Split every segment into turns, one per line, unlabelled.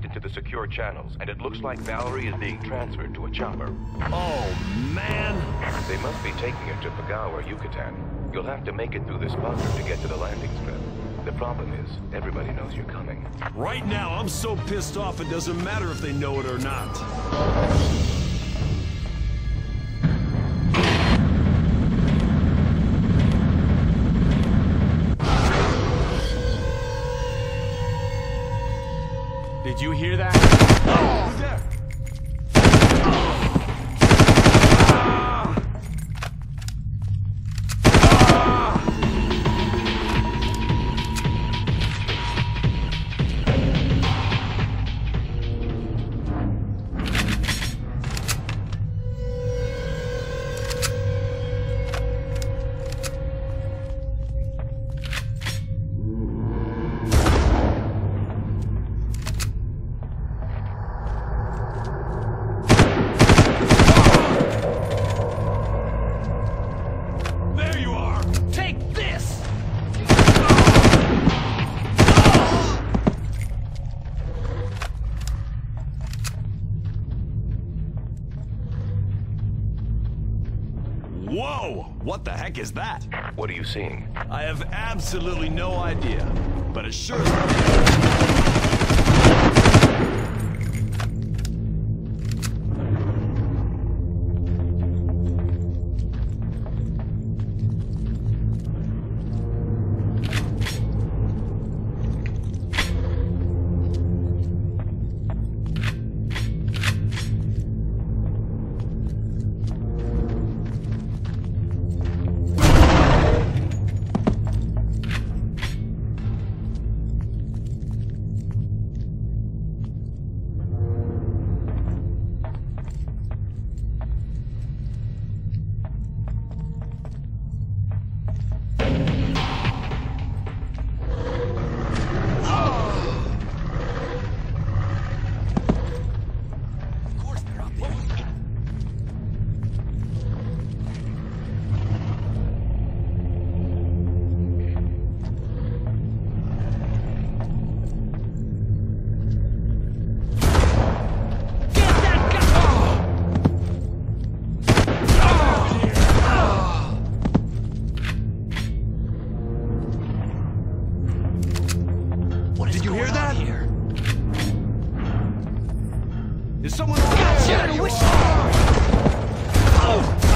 hacked into the secure channels, and it looks like Valerie is being transferred to a chopper.
Oh, man!
They must be taking her to Pagao or Yucatan. You'll have to make it through this bunker to get to the landing strip. The problem is, everybody knows you're coming.
Right now, I'm so pissed off it doesn't matter if they know it or not.
Did you hear that?
Oh, who's there? There Whoa! What the heck is that?
What are you seeing?
I have absolutely no idea, but it sure is Is someone over there?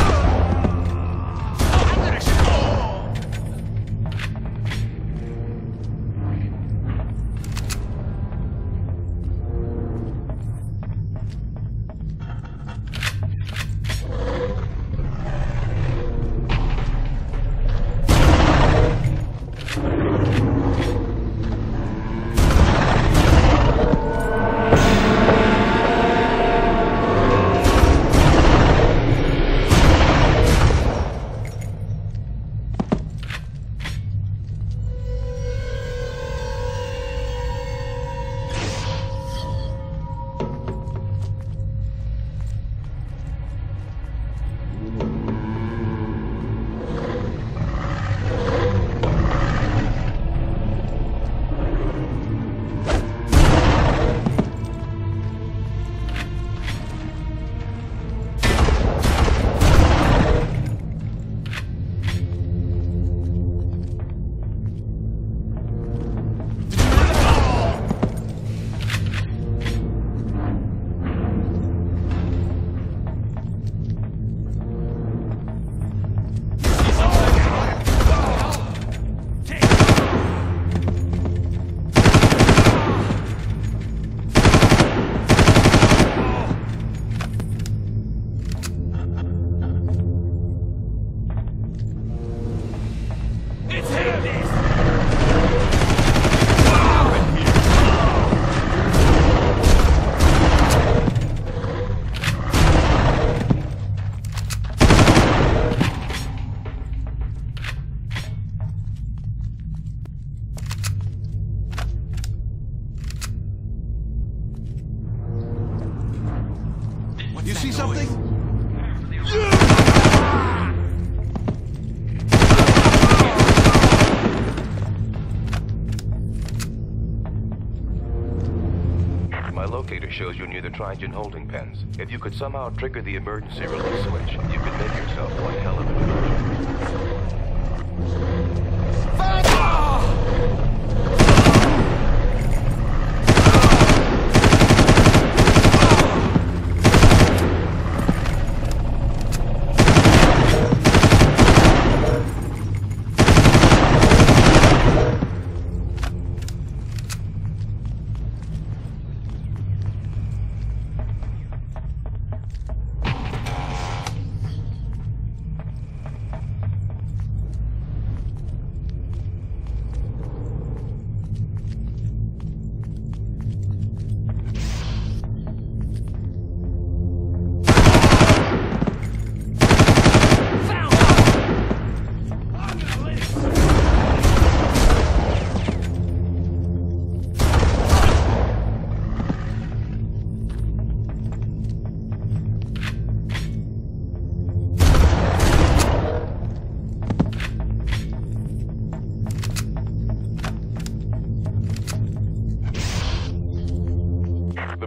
Shows you near the Trigen holding pens. If you could somehow trigger the emergency release switch, you could make yourself one hell of a diversion.
I'm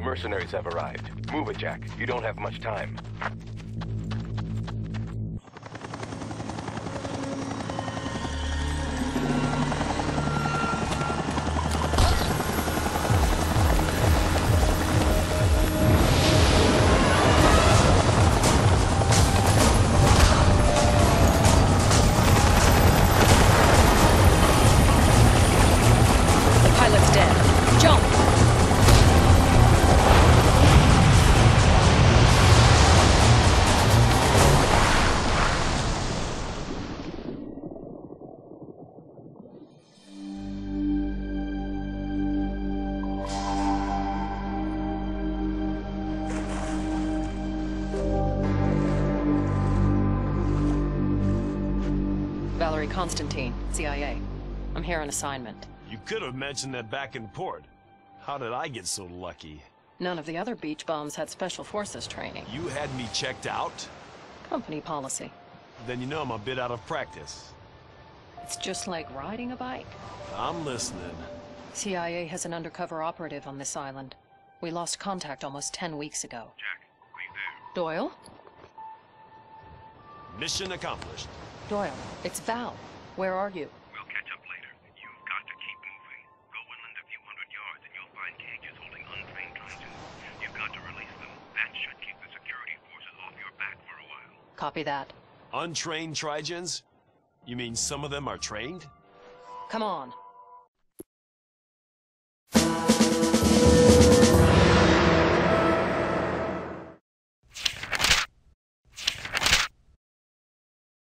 mercenaries have arrived. Move it, Jack. You don't have much time.
Valerie Constantine, CIA. I'm here on assignment.
You could have mentioned that back in port. How did I get so lucky?
None of the other beach bombs had special forces training.
You had me checked out?
Company policy.
Then you know I'm a bit out of practice.
It's just like riding a bike.
I'm listening.
CIA has an undercover operative on this island. We lost contact almost 10 weeks ago.
Jack, you there?
Doyle?
Mission accomplished.
Doyle, it's Val. Where are you?
We'll catch up later. You've got to keep moving. Go inland a few hundred yards and you'll find cages holding untrained Trigens. You've got to release them. That should keep the security forces off your back for a while.
Copy that.
Untrained Trigens? You mean some of them are trained?
Come on.